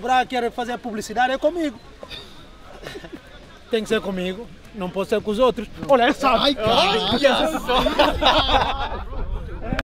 Braga quer fazer publicidade, é comigo. Tem que ser comigo, não pode ser com os outros. Olha essa! Ai, cara.